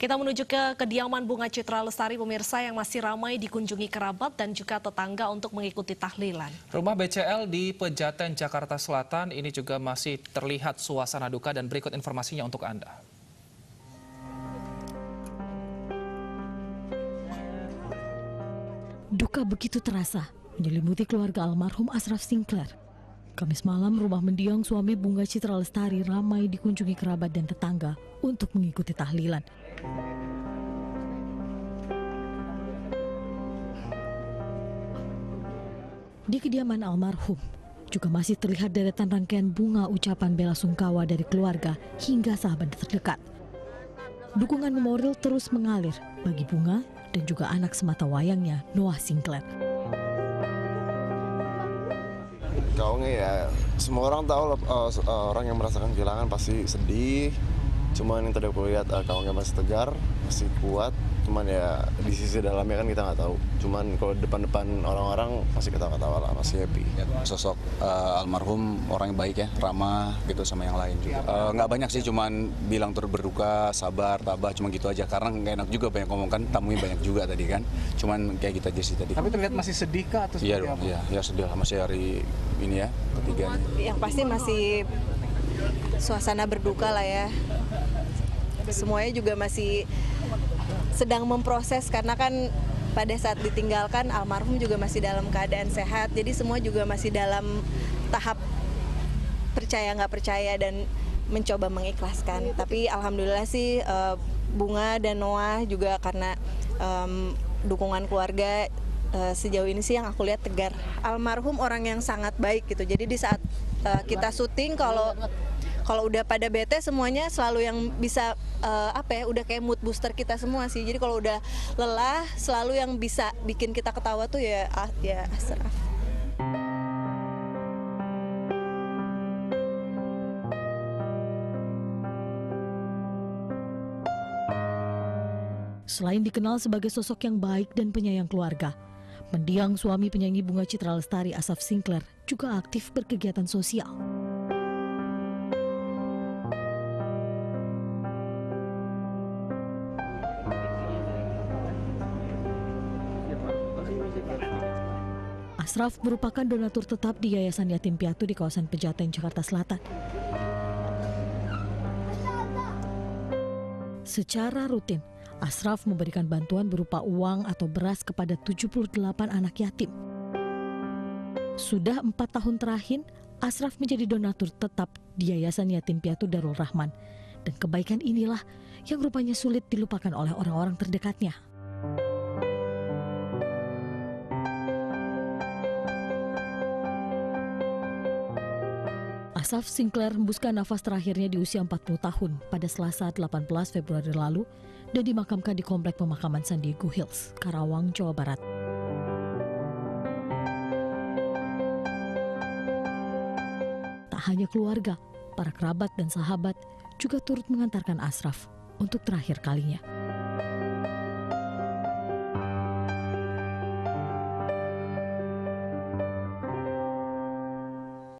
Kita menuju ke kediaman Bunga Citra Lestari pemirsa yang masih ramai dikunjungi kerabat dan juga tetangga untuk mengikuti tahlilan. Rumah BCL di Pejaten, Jakarta Selatan ini juga masih terlihat suasana duka dan berikut informasinya untuk Anda. Duka begitu terasa menyelimuti keluarga almarhum Asraf Sinclair. Kamis malam, rumah mendiang suami Bunga Citra Lestari ramai dikunjungi kerabat dan tetangga untuk mengikuti tahlilan. Di kediaman almarhum, juga masih terlihat deretan rangkaian bunga ucapan bela sungkawa dari keluarga hingga sahabat terdekat. Dukungan memorial terus mengalir bagi Bunga dan juga anak semata wayangnya Noah Sinclair. Kau ya. Semua orang tahu uh, orang yang merasakan kehilangan pasti sedih, cuman yang tadi aku lihat uh, kawannya masih tegar masih kuat cuman ya di sisi dalamnya kan kita nggak tahu. Cuman kalau depan-depan orang-orang masih ketawa-ketawa lah masih happy. Ya, sosok uh, almarhum orang yang baik ya ramah gitu sama yang lain juga. Uh, nggak banyak sih cuman bilang turut berduka sabar tabah cuma gitu aja. Karena nggak enak juga banyak ngomong kan tamunya banyak juga tadi kan. Cuman kayak gitu aja sih tadi. Tapi terlihat masih sedih kah atau iya dong iya ya sedih lah. Masih hari ini ya ketiga yang pasti masih suasana berduka lah ya. Semuanya juga masih sedang memproses karena kan pada saat ditinggalkan almarhum juga masih dalam keadaan sehat. Jadi semua juga masih dalam tahap percaya nggak percaya dan mencoba mengikhlaskan. Tapi alhamdulillah sih uh, bunga dan Noah juga karena um, dukungan keluarga uh, sejauh ini sih yang aku lihat tegar. Almarhum orang yang sangat baik gitu. Jadi di saat uh, kita syuting kalau kalau udah pada bete semuanya selalu yang bisa uh, apa ya udah kayak mood booster kita semua sih jadi kalau udah lelah selalu yang bisa bikin kita ketawa tuh ya ya Asraf Selain dikenal sebagai sosok yang baik dan penyayang keluarga, mendiang suami penyanyi bunga Citra Lestari Asaf Sinclair juga aktif berkegiatan sosial. Asraf merupakan donatur tetap di Yayasan Yatim Piatu di kawasan Pejaten, Jakarta Selatan. Secara rutin, Asraf memberikan bantuan berupa uang atau beras kepada 78 anak yatim. Sudah empat tahun terakhir, Asraf menjadi donatur tetap di Yayasan Yatim Piatu Darul Rahman. Dan kebaikan inilah yang rupanya sulit dilupakan oleh orang-orang terdekatnya. Asaf Sinclair hembuskan nafas terakhirnya di usia 40 tahun pada Selasa 18 Februari lalu dan dimakamkan di Komplek Pemakaman San Diego Hills, Karawang, Jawa Barat. Tak hanya keluarga, para kerabat dan sahabat juga turut mengantarkan Asraf untuk terakhir kalinya.